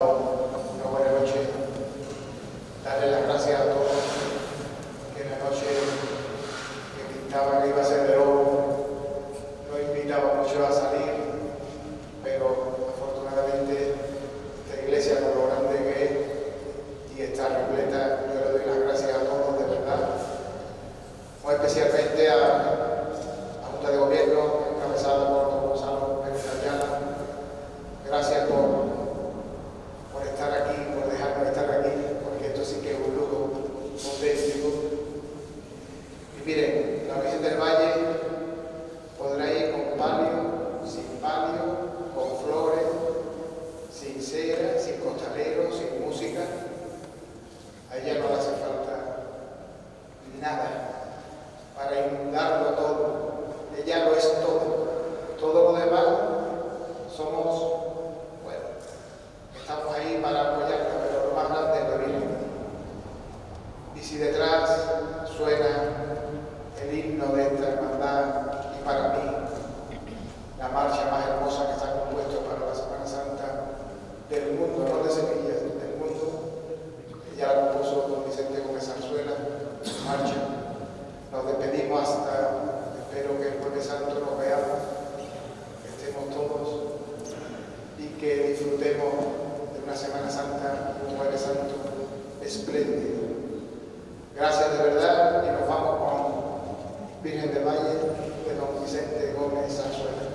Oh. que disfrutemos de una Semana Santa, un Padre Santo espléndido. Gracias de verdad y nos vamos con Virgen de Valle de Don Vicente Gómez Sanzuela.